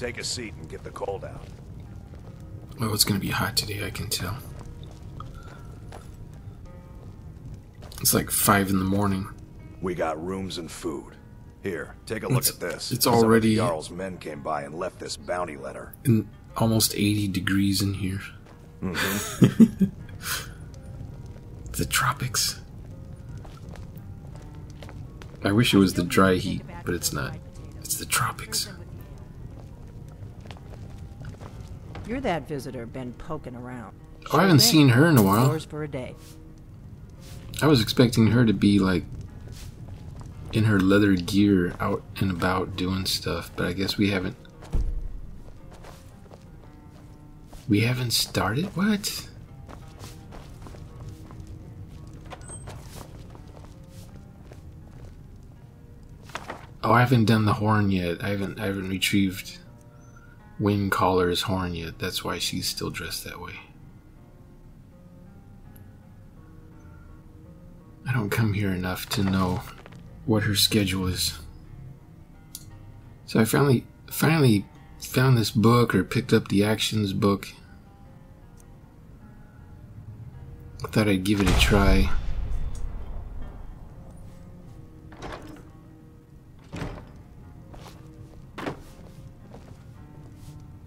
Take a seat and get the cold out. Oh, it's gonna be hot today, I can tell. It's like 5 in the morning. We got rooms and food. Here, take a look It's- at this. it's already- Jarl's men came by and left this bounty letter. And almost 80 degrees in here. Mm-hmm. the tropics. I wish it was the dry heat, but it's not. It's the tropics. You're that visitor been poking around. Oh, I haven't seen her in a while. For a day. I was expecting her to be like in her leather gear out and about doing stuff, but I guess we haven't. We haven't started? What? Oh, I haven't done the horn yet. I haven't I haven't retrieved Windcaller's horn yet. That's why she's still dressed that way. I don't come here enough to know what her schedule is. So I finally finally found this book or picked up the actions book. I thought I'd give it a try.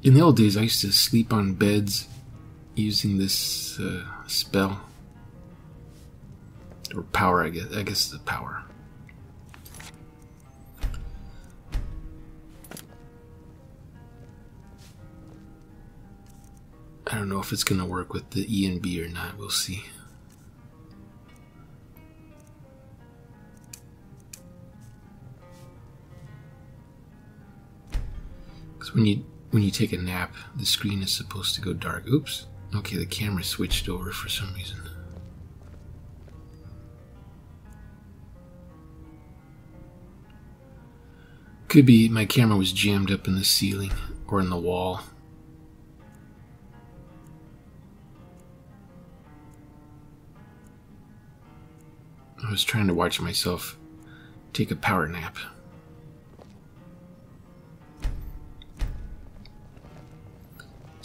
In the old days, I used to sleep on beds using this uh, spell or power. I guess. I guess the power. I don't know if it's gonna work with the E and B or not. We'll see. Because when you when you take a nap, the screen is supposed to go dark. Oops. Okay, the camera switched over for some reason. Could be my camera was jammed up in the ceiling or in the wall. I was trying to watch myself take a power nap.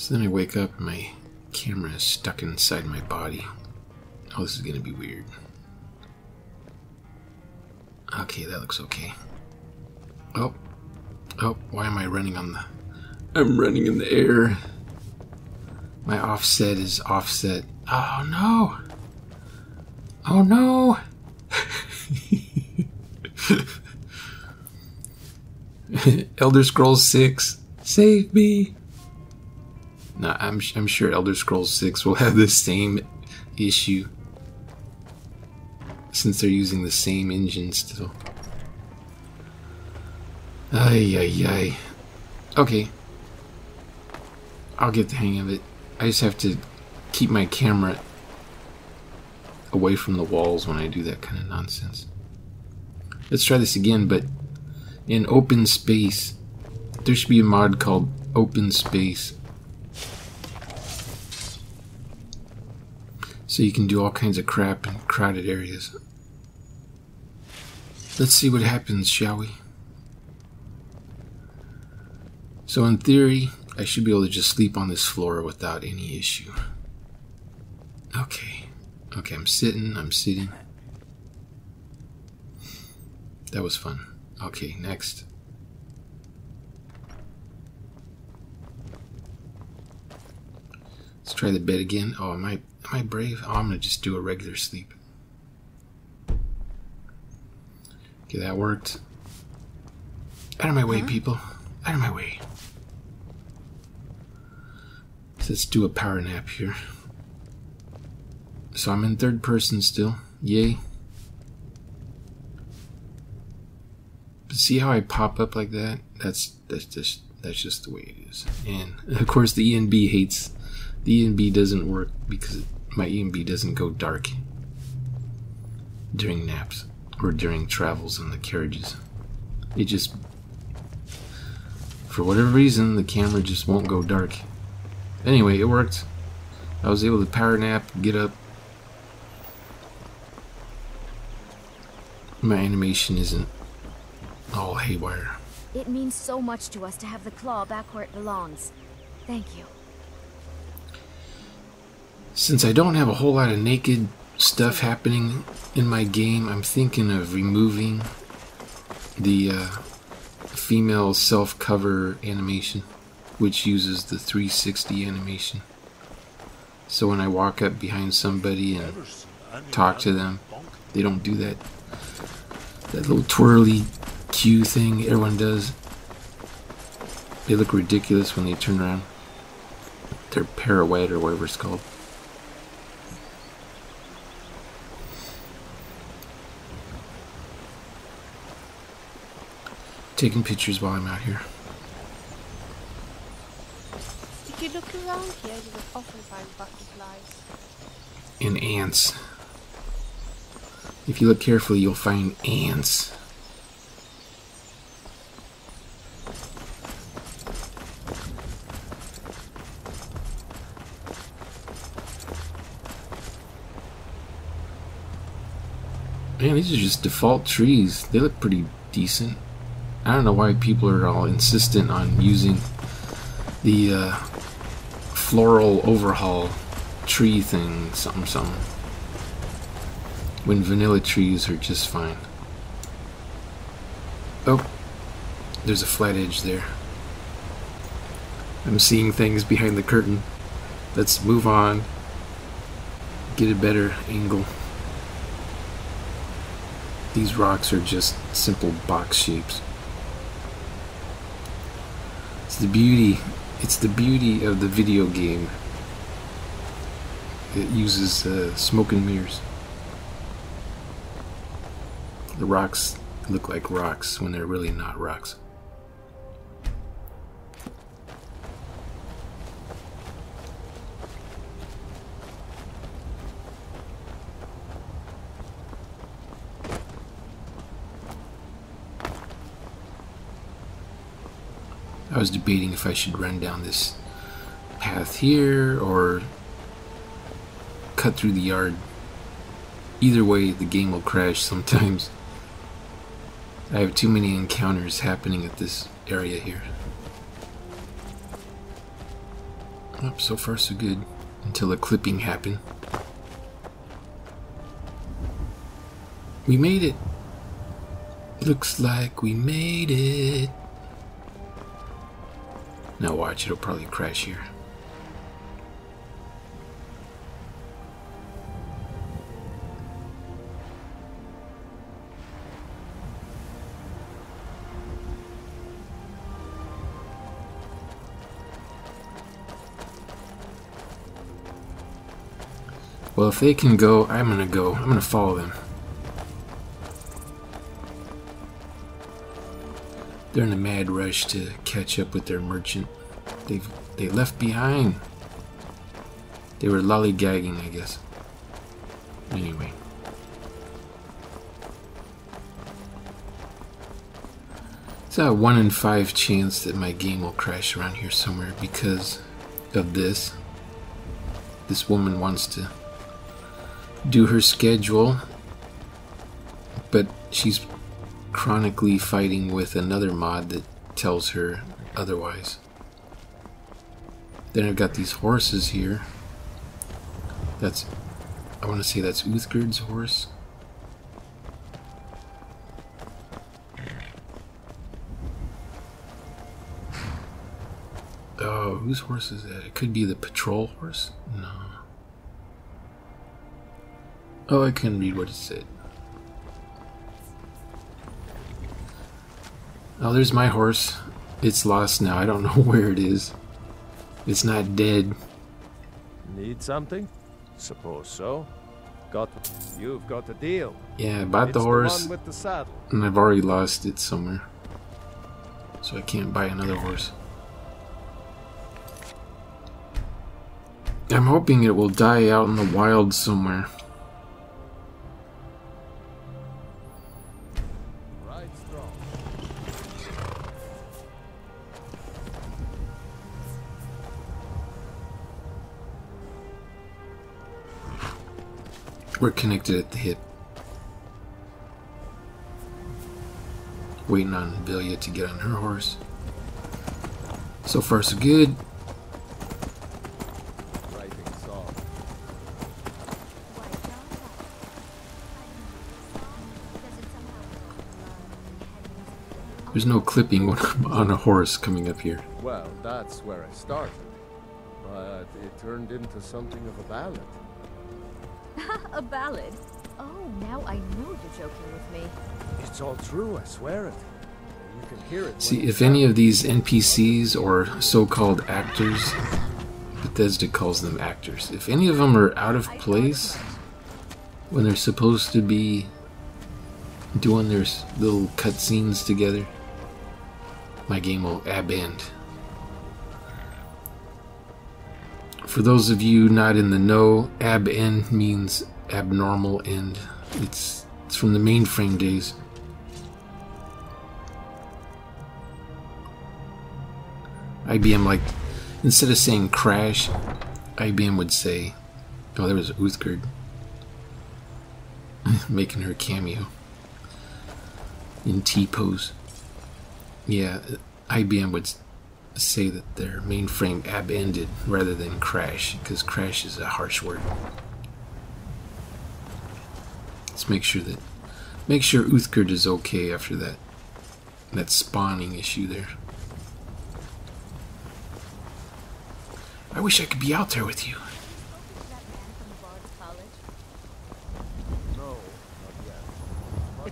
So then I wake up and my camera is stuck inside my body. Oh, this is gonna be weird. Okay, that looks okay. Oh, oh, why am I running on the. I'm running in the air. My offset is offset. Oh no! Oh no! Elder Scrolls 6, save me! No, I'm, I'm sure Elder Scrolls 6 will have the same issue. Since they're using the same engine still. Ay, ay, ay. Okay. I'll get the hang of it. I just have to keep my camera away from the walls when I do that kind of nonsense. Let's try this again, but in open space. There should be a mod called Open Space. So you can do all kinds of crap in crowded areas. Let's see what happens, shall we? So, in theory, I should be able to just sleep on this floor without any issue. Okay. Okay, I'm sitting, I'm sitting. That was fun. Okay, next. Let's try the bed again. Oh, I am I brave? Oh, I'm gonna just do a regular sleep. Okay, that worked. Out of my way, people. Out of my way. So let's do a power nap here. So I'm in third person still. Yay. But see how I pop up like that? That's that's just that's just the way it is. And of course the ENB hates the ENB doesn't work because my ENB doesn't go dark during naps or during travels in the carriages. It just for whatever reason the camera just won't go dark. Anyway, it worked. I was able to power nap, get up. My animation isn't all haywire. It means so much to us to have the claw back where it belongs. Thank you. Since I don't have a whole lot of naked stuff happening in my game, I'm thinking of removing the uh, female self-cover animation, which uses the 360 animation. So when I walk up behind somebody and talk to them, they don't do that that little twirly cue thing everyone does. They look ridiculous when they turn around. Their pirouette or whatever it's called. Taking pictures while I'm out here. If you look around here, you will often find butterflies. And ants. If you look carefully, you'll find ants. Man, these are just default trees. They look pretty decent. I don't know why people are all insistent on using the uh, floral overhaul tree thing, something, something. When vanilla trees are just fine. Oh, there's a flat edge there. I'm seeing things behind the curtain. Let's move on. Get a better angle. These rocks are just simple box shapes. The beauty. It's the beauty of the video game. It uses uh, smoke and mirrors. The rocks look like rocks when they're really not rocks. I was debating if I should run down this path here or cut through the yard. Either way, the game will crash sometimes. I have too many encounters happening at this area here. Oh, so far so good. Until a clipping happened. We made it. Looks like we made it. Now watch, it'll probably crash here. Well, if they can go, I'm gonna go. I'm gonna follow them. They're in a mad rush to catch up with their merchant. They've they left behind. They were lollygagging, I guess. Anyway. It's a one in five chance that my game will crash around here somewhere because of this. This woman wants to do her schedule, but she's chronically fighting with another mod that tells her otherwise. Then I've got these horses here. That's, I want to say that's Uthgerd's horse. Oh, whose horse is that? It could be the patrol horse? No. Oh, I can read what it said. Oh, there's my horse. It's lost now. I don't know where it is. It's not dead. Need something? Suppose so. Got you've got a deal. Yeah, I bought the horse, one with the saddle. and I've already lost it somewhere. So I can't buy another horse. I'm hoping it will die out in the wild somewhere. We're connected at the hip. Waiting on Vilja to get on her horse. So far, so good. There's no clipping on a horse coming up here. Well, that's where I started. But it turned into something of a ballad. a ballad? Oh, now I know you're joking with me. It's all true, I swear it. You can hear it. See, if any of these NPCs or so-called actors, Bethesda calls them actors, if any of them are out of place when they're supposed to be doing their s- little cutscenes together, my game will ab-end. For those of you not in the know, ab-end means abnormal end. It's, it's from the mainframe days. IBM like instead of saying crash, IBM would say, "Oh, there was Uthgerd making her cameo in T pose." Yeah, IBM would say that their mainframe ab-ended rather than crash because crash is a harsh word. Let's make sure that make sure Uthgerd is okay after that that spawning issue there. I wish I could be out there with you.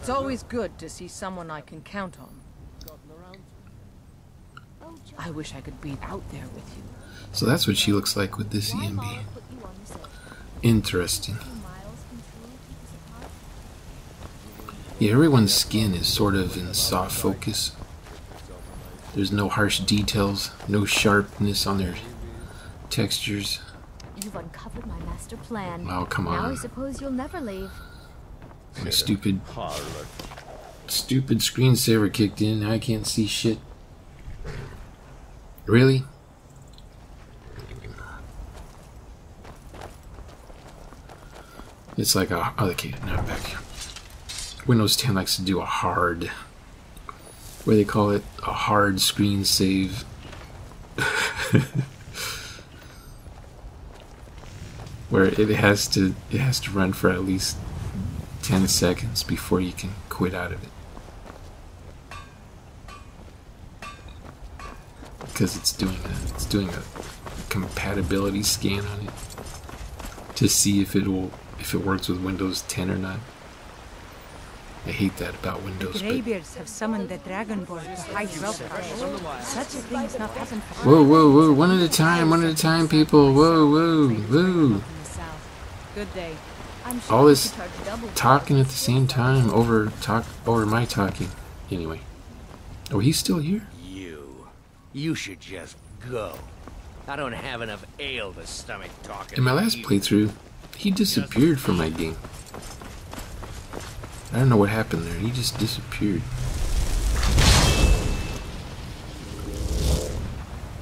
It's always good to see someone I can count on. Gotten around to. Oh, John, I wish I could be out there with you. So that's what she looks like with this ENB. Mara put you on this edge? Interesting. Two miles can truly keep us apart? Yeah, everyone's skin is sort of in soft focus. There's no harsh details, no sharpness on their textures. You've uncovered my master plan. Oh, come Now I suppose you'll never leave. My stupid, stupid screensaver kicked in. I can't see shit. Really? It's like a. Oh, okay, now back. Windows 10 likes to do a hard. What do they call it? A hard screen save. Where it has to it has to run for at least 10 seconds before you can quit out of it. Because it's doing a, it's doing a compatibility scan on it to see if it will if it works with Windows 10 or not. I hate that about Windows. But Greybeards have summoned the Dragonborn to High Hrothgar. Such a thing has not happened for whoa, whoa, whoa! One at a time, one at a time, people. Whoa, whoa, whoa! in the south. Good day. I'm All this could charge double for Talking at the same time over talk over my talking. Anyway, oh, he's still here. You. You should just go. I don't have enough ale to stomach talking. In my last you. playthrough, he disappeared from my game. I don't know what happened there. He just disappeared.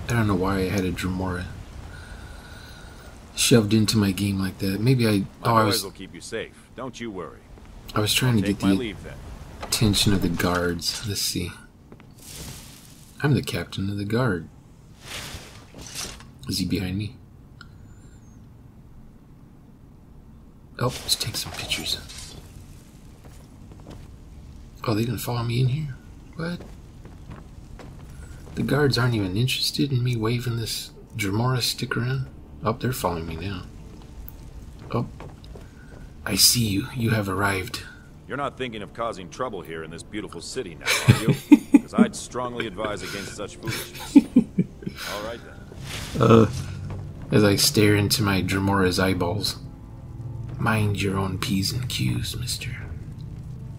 I don't know why I had a Dremora shoved into my game like that. Maybe I. My Oh, I boys was. will keep you safe. Don't you worry. I was trying to get the leave attention of the guards. Let's see. I'm the captain of the guard. Is he behind me? Oh, let's take some pictures. Oh, they gonna follow me in here? What? The guards aren't even interested in me waving this Dremora stick around? Oh, they're following me now. Oh, I see you. You have arrived. You're not thinking of causing trouble here in this beautiful city now, are you? Because I'd strongly advise against such foolishness. All right then. Uh, as I stare into my Dremora's eyeballs. Mind your own P's and Q's, mister.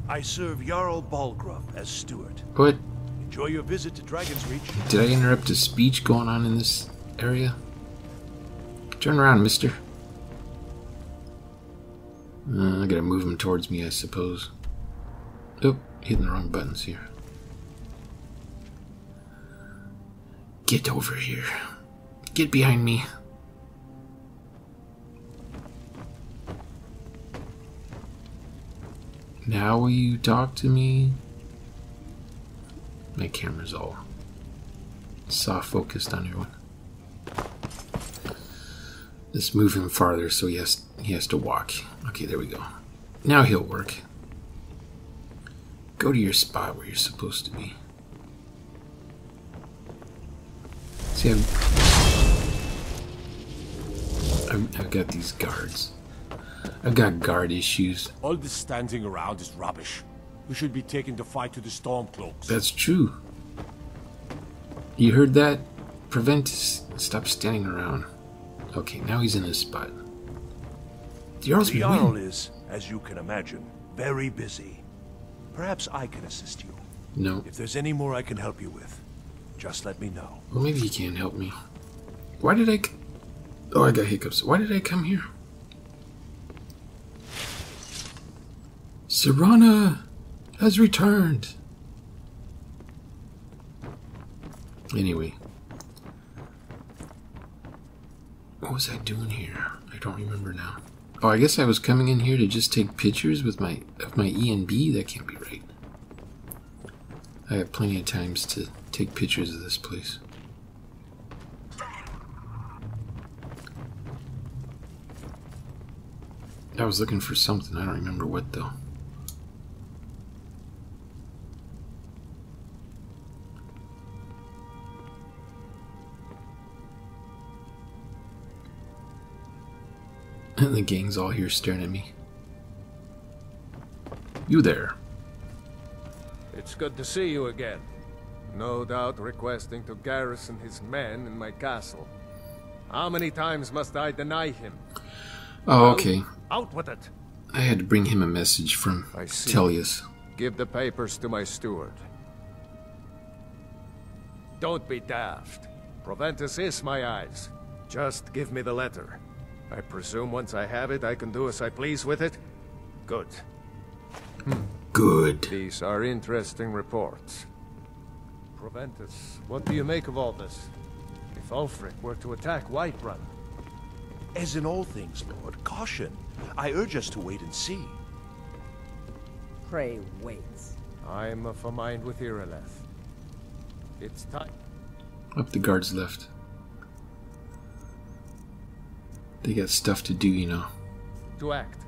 I serve Jarl Balgruuf as steward. What? Enjoy your visit to Dragon's Reach. Did I interrupt a speech going on in this area? Turn around, mister. Uh, I gotta move him towards me, I suppose. Oh, hitting the wrong buttons here. Get over here. Get behind me. Now will you talk to me? My camera's all soft focused on everyone. Let's move him farther so he has he has to walk. Okay, there we go. Now he'll work. Go to your spot where you're supposed to be. See, I've, I've, I've got these guards. I've got guard issues. All this standing around is rubbish. We should be taking the fight to the Stormcloaks. That's true. You heard that? Proventus, stop standing around. Okay, now he's in his spot. The Jarl's The Jarl is, as you can imagine, very busy. Perhaps I can assist you. No. If there's any more I can help you with, just let me know. Well, maybe he can't help me. Why did I... Oh, I got hiccups. Why did I come here? Serana has returned. Anyway. What was I doing here? I don't remember now. Oh, I guess I was coming in here to just take pictures with my of my E and B. That can't be right. I have plenty of times to take pictures of this place. I was looking for something. I don't remember what though. And the gang's all here staring at me. You there. It's good to see you again. No doubt requesting to garrison his men in my castle. How many times must I deny him? Oh, okay. Out with it! I had to bring him a message from I. Tellius. Give the papers to my steward. Don't be daft. Proventus is my eyes. Just give me the letter. I presume once I have it, I can do as I please with it? Good. Good. These are interesting reports. Proventus, what do you make of all this? If Ulfric were to attack Whiterun, As in all things, Lord, caution. I urge us to wait and see. Prey waits. I'm of a mind with Irileth. It's time. Up the guards left. They got stuff to do, you know. to act.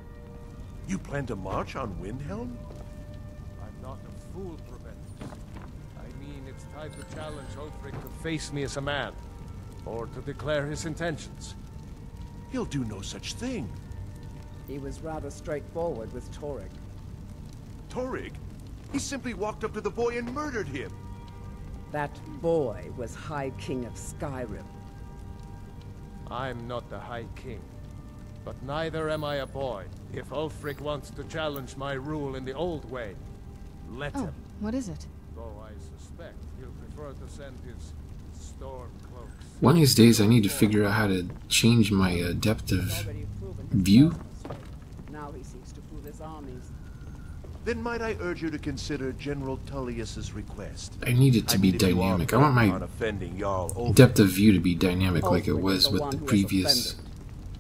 You plan to march on Windhelm? I'm not a fool, Proventus. I mean, it's time to challenge Ulfric to face me as a man, or to declare his intentions. He'll do no such thing. He was rather straightforward with Torygg. Torygg, he simply walked up to the boy and murdered him. That boy was High King of Skyrim. I'm not the High King, but neither am I a boy. If Ulfric wants to challenge my rule in the old way, let Oh, him. what is it? Though I suspect he'll prefer to send his storm cloaks. One of these days, I need to figure out how to change my uh, depth of view. Now he seeks to prove his armies. Then might I urge you to consider General Tullius's request? I need it to I be mean, if you are dynamic. I want my on offending Jarl Ulfric. depth of view to be dynamic like it was with the previous.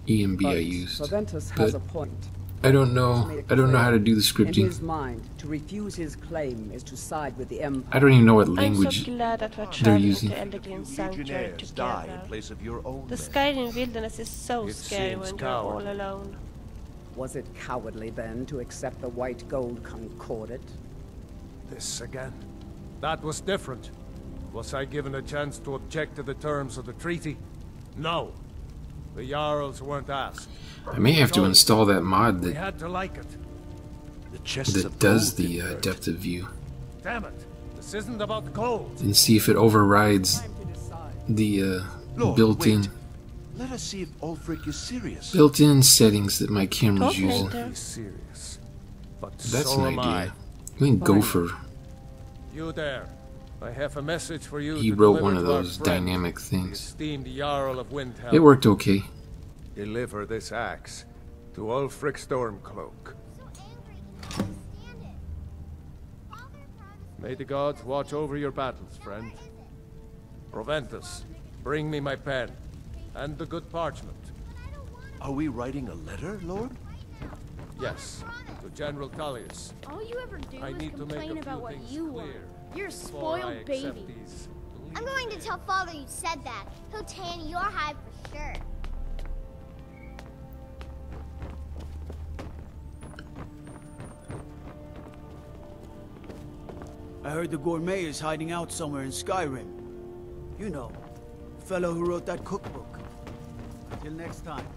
ENB I used. Proventus has But a point. I don't know. I don't know how to do the In scripting. his mind, to refuse his claim is to side with the Empire. I don't even know what I'm so language glad that we're they're using. to Eldergleam Sanctuary die in place of your own The men. Skyrim wilderness is so It scary seems when you're all alone. Was it cowardly then to accept the white gold concordat? This again. That was different. Was I given a chance to object to the terms of the treaty? No. The Jarls weren't asked. I may have to install that mod that had to like it. The chests that does the uh, depth of view Damn it. This isn't about gold. and see if it overrides Time to decide. the uh, built-in. Let us see if Ulfric is serious. built-in settings that my camera's Talk using. serious. But That's so an idea. I. We can go for. You there. I have a message for you He wrote one of those friend, dynamic things. esteemed Jarl of Windhelm. It worked okay. Deliver this axe to Ulfric Stormcloak. May the gods watch over your battles, friend. Proventus, bring me my pen and the good parchment. Are we writing a letter, Lord? Yes, to General Tullius. All you ever do I is need to make a complain few about what things you clear. want. You're a spoiled accept baby. these I'm going to tell Father you said that. He'll tan your hide for sure. I heard the gourmet is hiding out somewhere in Skyrim. You know, the fellow who wrote that cookbook. Till next time.